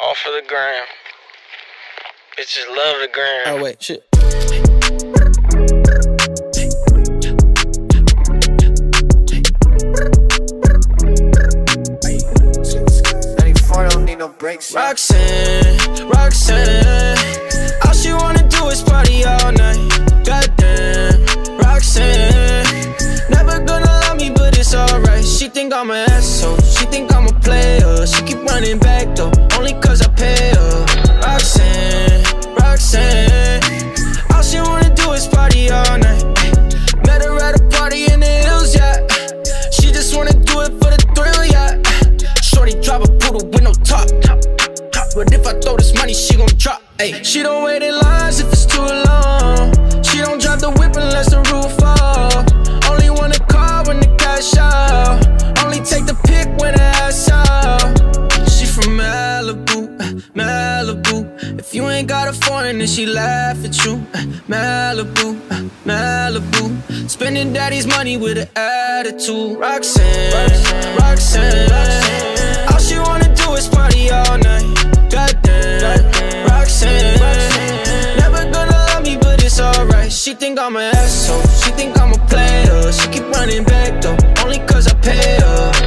Off of the gram. Bitches love the gram. Oh wait, shit. don't need no breaks. Roxanne, Roxanne, all she wanna do is party all night. She think I'm an asshole, she think I'm a player. She keep running back though, only cause I pay her. Roxanne, Roxanne, all she wanna do is party all night. Met her at a party in the hills, yeah. She just wanna do it for the thrill, yeah. Shorty drive a poodle with no top. But if I throw this money, she gon' drop. Ay. She don't wait in lines if it's too long. If you ain't got a foreign, then she laugh at you. Uh, Malibu, uh, Malibu. Spending daddy's money with an attitude. Roxanne, Roxanne, Roxanne. All she wanna do is party all night. Goddamn, Roxanne. Never gonna love me, but it's alright. She think I'm an asshole. She think I'm a player. She keep running back though, only cause I pay her.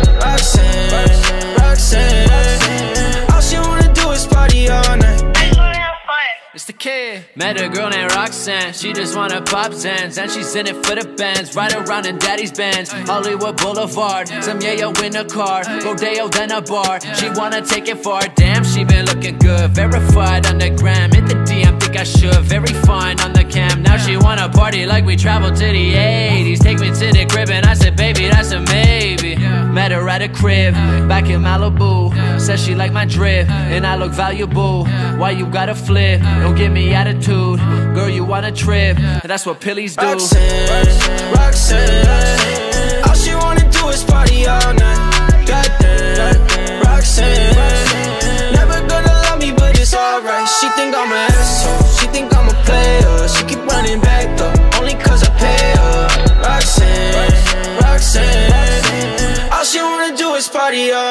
It's. Met a girl named Roxanne. She just wanna pop Zans. And she's in it for the bands. Ride around in daddy's bands. Hollywood Boulevard. Some yayo in a car. Rodeo, then a bar. She wanna take it far. Damn, she been looking good. Verified on the gram. Hit the DM, think I should. Very fine on the cam. Now she wanna party like we traveled to the 80s. Take me to the crib and I said, baby, that's a maybe. Met her at a crib. Back in Malibu. Said she like my drip. And I look valuable. Why you gotta flip? Don't give me attitude. Girl, you want a trip. That's what pillies do. Roxanne, Roxanne, all she wanna do is party all night. Goddamn, Roxanne, never gonna love me, but it's alright. She think I'm an asshole, she think I'm a player. She keep running back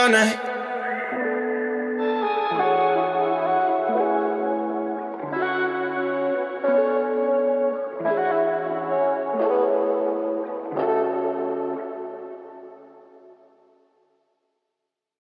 Roxanne,